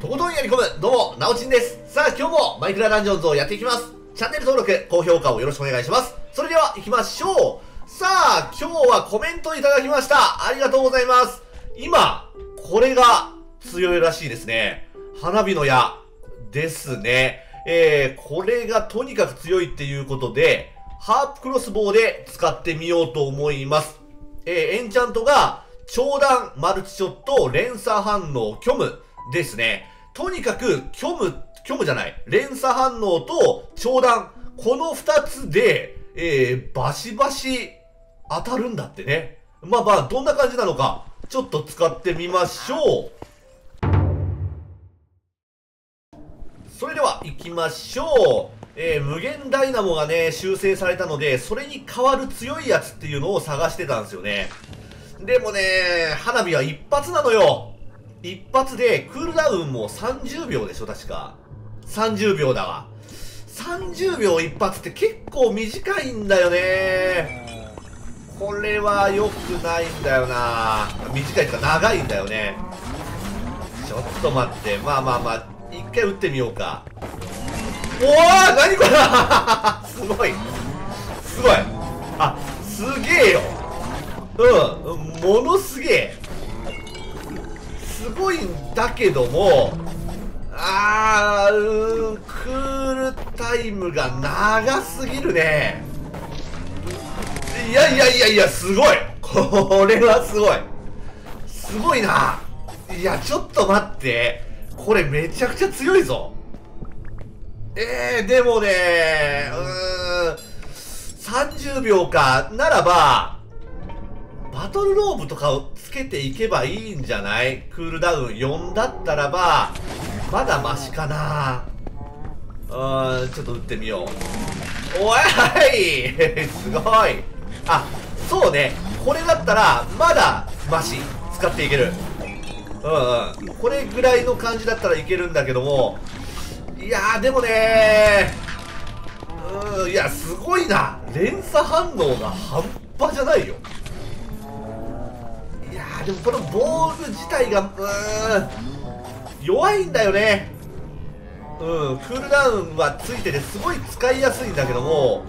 とことんやり込む、どうも、なおちんです。さあ、今日もマイクラダンジョンズをやっていきます。チャンネル登録、高評価をよろしくお願いします。それでは、行きましょう。さあ、今日はコメントいただきました。ありがとうございます。今、これが強いらしいですね。花火の矢ですね。えー、これがとにかく強いっていうことで、ハープクロスボウで使ってみようと思います。えー、エンチャントが、長弾、マルチショット、連鎖反応、虚無ですね。とにかく、虚無、虚無じゃない。連鎖反応と長弾、この二つで、えー、バシバシ当たるんだってね。まあまあ、どんな感じなのか、ちょっと使ってみましょう。それでは行きましょう。えー、無限ダイナモがね、修正されたので、それに代わる強いやつっていうのを探してたんですよね。でもね、花火は一発なのよ。一発で、クールダウンも30秒でしょ、確か。30秒だわ。30秒一発って結構短いんだよね。これは良くないんだよな。短いとか長いんだよね。ちょっと待って。まあまあまあ、一回撃ってみようか。おお何これ すごい。すごい。あ、すげえよ。うん、ものすげえ。すごいんだけども、あー、うー、クールタイムが長すぎるね。いやいやいやいや、すごいこれはすごいすごいないや、ちょっと待って。これめちゃくちゃ強いぞ。えー、でもねうーん、30秒か。ならば、バトルローブとかをつけていけばいいんじゃない？クールダウン4だったらば、まだマシかなうーん、ちょっと打ってみよう。おい すごいあ、そうね。これだったら、まだマシ。使っていける。うんうん。これぐらいの感じだったらいけるんだけども、いやー、でもねー、うーん、いや、すごいな。連鎖反応が半端じゃないよ。でもこのボール自体が、うーん、弱いんだよね。うん、クールダウンはついててすごい使いやすいんだけども、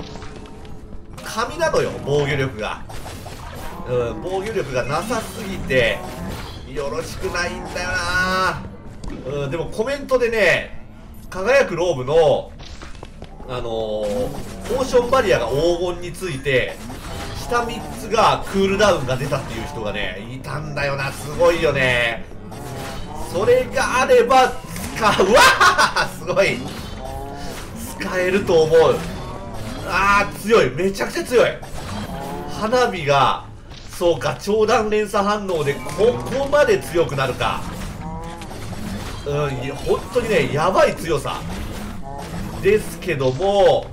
紙なのよ、防御力が。うん、防御力がなさすぎて、よろしくないんだよなうん、でもコメントでね、輝くローブの、あのー、ポーションバリアが黄金について、下3つがクールダウンが出たっていう人がね、いたんだよな、すごいよね。それがあれば、使う。わーすごい。使えると思う。あー、強い。めちゃくちゃ強い。花火が、そうか、長弾連鎖反応でここまで強くなるか。うん、いや本当にね、やばい強さ。ですけども、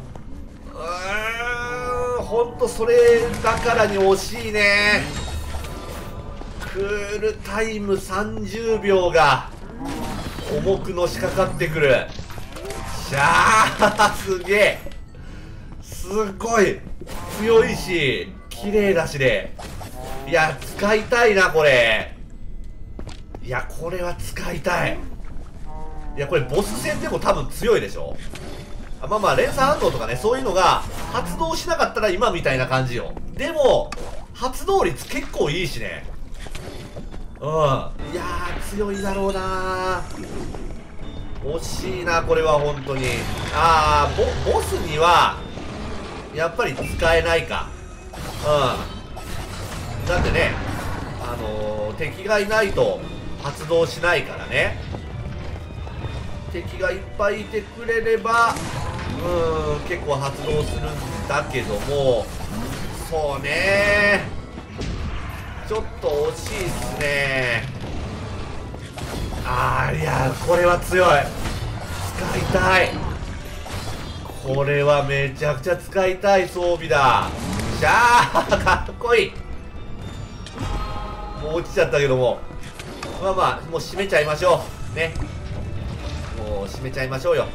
ほんとそれだからに惜しいね。クールタイム30秒が重くのしかかってくる。しゃー、すげえ。すごい強いし、綺麗だしで。いや、使いたいな、これ。いや、これは使いたい。いや、これボス戦でも多分強いでしょまあまあ、連鎖反応とかね、そういうのが発動しなかったら今みたいな感じよ。でも、発動率結構いいしね。うん。いやー、強いだろうな惜しいな、これは本当に。あー、ボ、ボスには、やっぱり使えないか。うん。だってね、あのー、敵がいないと発動しないからね。敵がいっぱいいてくれれば、うん、結構発動するんだけども、そうね。ちょっと惜しいっすね。あーいやこれは強い。使いたい。これはめちゃくちゃ使いたい装備だ。しゃーかっこいい。もう落ちちゃったけども。まあまあもう閉めちゃいましょう。ね。もう閉めちゃいましょうよ。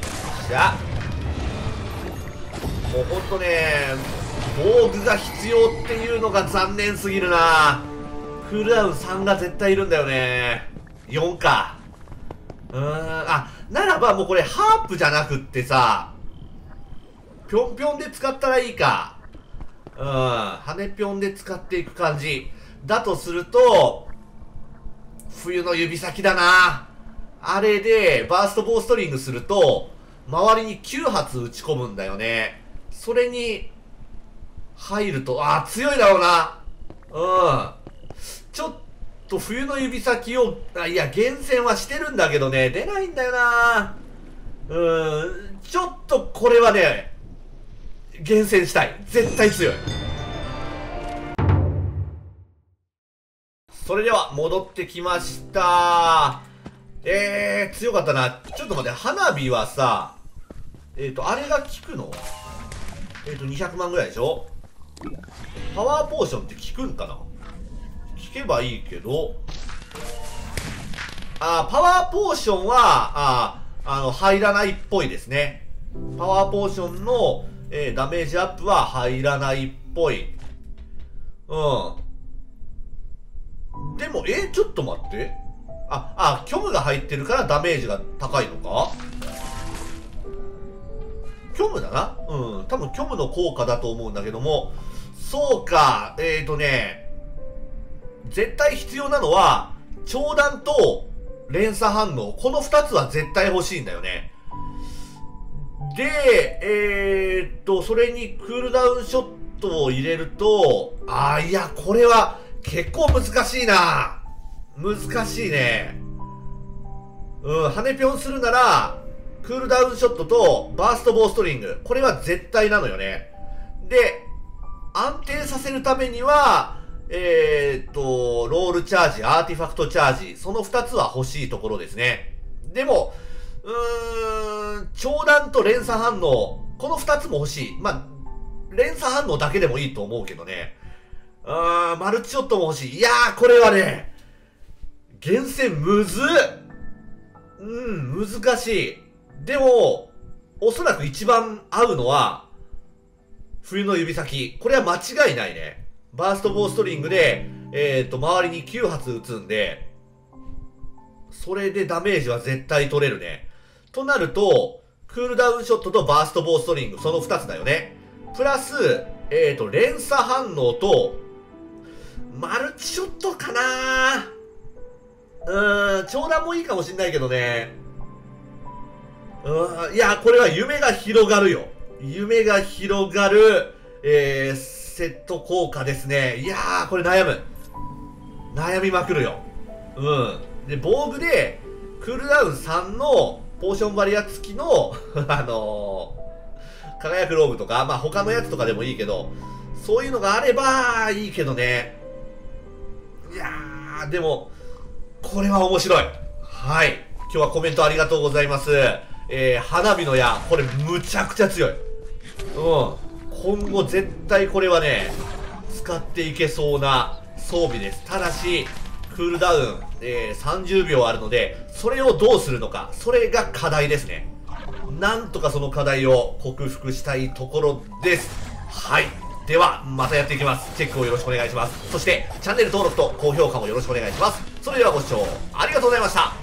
じゃあ。もうほんとね防具が必要っていうのが残念すぎるなクールダウン3が絶対いるんだよね4かうーん、あ、ならばもうこれハープじゃなくってさ、ぴょんぴょんで使ったらいいか。うん、羽ぴょんで使っていく感じ。だとすると、冬の指先だな。あれで、バーストボーストリングすると、周りに9発撃ち込むんだよね。それに、入ると、ああ、強いだろうな。うん。ちょっと冬の指先を、あいや、厳選はしてるんだけどね、出ないんだよな。うん、ちょっとこれはね、厳選したい。絶対強い。それでは戻ってきました。えー、強かったな。ちょっと待って、花火はさ、えっ、ー、と、あれが効くの？えっ、ー、と、200万ぐらいでしょ？パワーポーションって効くんかな？効けばいいけど、あ、パワーポーションは、あ、あの、入らないっぽいですね。パワーポーションの、えー、ダメージアップは入らないっぽい。うん。でも、えちょっと待って。あ、あ、虚無が入ってるからダメージが高いのか？虚無だなうん。多分虚無の効果だと思うんだけども、そうか、えーとね、絶対必要なのは、長弾と連鎖反応。この二つは絶対欲しいんだよね。で、えー、っと、それにクールダウンショットを入れると、あー、いや、これは結構難しいな。難しいね。うん、羽ぴょんするなら、クールダウンショットとバーストボーストリング。これは絶対なのよね。で、安定させるためには、えー、っと、ロールチャージ、アーティファクトチャージ、その二つは欲しいところですね。でも、うーん、長弾と連鎖反応、この二つも欲しい。まあ、連鎖反応だけでもいいと思うけどね。うーん、マルチショットも欲しい。いやー、これはね、厳選むずっうん、難しい。でも、おそらく一番合うのは、冬の指先。これは間違いないね。バーストボーストリングで、えっ、ー、と、周りに9発撃つんで、それでダメージは絶対取れるね。となると、クールダウンショットとバーストボーストリング、その2つだよね。プラス、えっ、ー、と、連鎖反応と、マルチショットかなうーん、長弾もいいかもしんないけどね。うん、いや、これは夢が広がるよ。夢が広がる、えー、セット効果ですね。いやー、これ悩む。悩みまくるよ。うん。で、防具で、クールダウン3のポーションバリア付きの、あのー、輝くローブとか、まあ他のやつとかでもいいけど、そういうのがあればいいけどね。いやー、でも、これは面白い。はい。今日はコメントありがとうございます。えー、花火の矢、これむちゃくちゃ強い。うん。今後絶対これはね、使っていけそうな装備です。ただし、クールダウン、えー、30秒あるので、それをどうするのか、それが課題ですね。なんとかその課題を克服したいところです。はい。では、またやっていきます。チェックをよろしくお願いします。そして、チャンネル登録と高評価もよろしくお願いします。それではご視聴ありがとうございました。